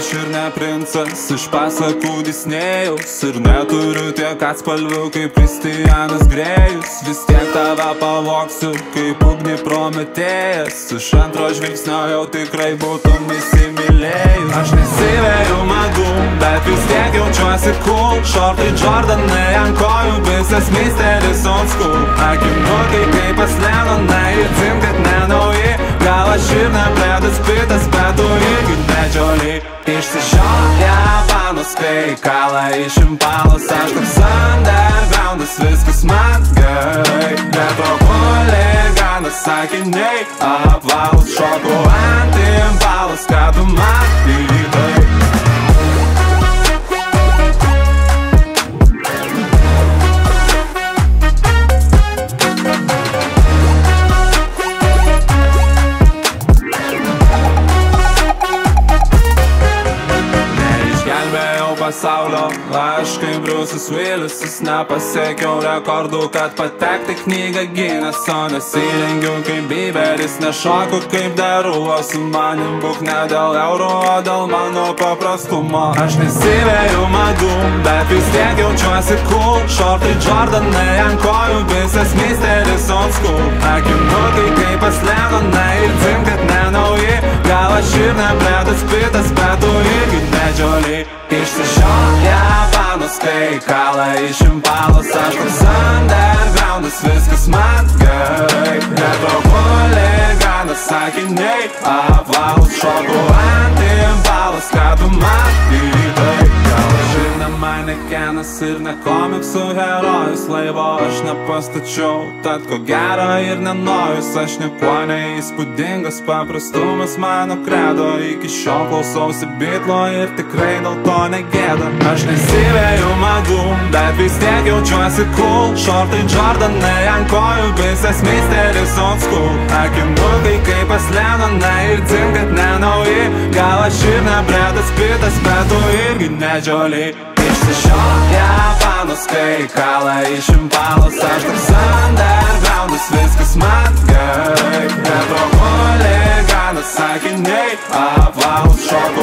Aš ir ne princas iš pasakų Disnėjaus. Ir neturiu tiek atspalvių kaip Kristijanas Grėjus. Vis tiek tave pavoksiu kaip ugnį prometėjas. Iš antro žvilgsnio jau tikrai būtum įsimylėjus. Aš nesivėjau madų, bet vis tiek jaučiuosi cool. Šortai Jordanai ant kojų, visas misteris on school. Akinukai kaip pas Lenonai ir dzin, kad nenauji panos, kai kala iš impalos. Aš toks undergroundas, viskas man gerai. Retro huliganas, sakiniai apvalus pasaulio, aš kaip Bruce'as Willis Jis nepasiekiau rekordų, kad patekti knygą gynės O nesirengiu kaip Bieberis, nešoku kaip deru O su manim būk ne dėl euro, o dėl mano paprastumo. Aš nesivėjau madų, bet vis tiek jaučiuosi cool. Šortai Jordanai ant kojų, visas misteris on school. Akinukai kaip pas Lenonai ir dzin, kad nenauji Gal aš ir ne Bredas Pitas, bet tu Išsišioja panos, kai kala iš impalos. Aš toks undergroundas, viskas man gerai. Retro huliganas, sakiniai apvalus Šoku manekenas ir ne komiksų herojus Laivo aš nepastačiau, tad ko gero ir nenojus Aš niekuo neįspūdingas, paprastumas mano kredo Iki šiol klausausi bitlo ir tikrai dėl to negėda. Aš nesivėjau madų, bet vis tiek jaučiuosi cool. Šortai Jordanai ant kojų, visas misteris on school. Akinukai kaip pas Lenonai ir dzin, kad nenauji. Gal aš ir ne Bredas Pitas, bet tu irgi nedžioliai Išsišioja panos, kai kala iš impalos Aš toks undergroundas, viskas man gerai. Retro huliganas, sakiniai apvalus šok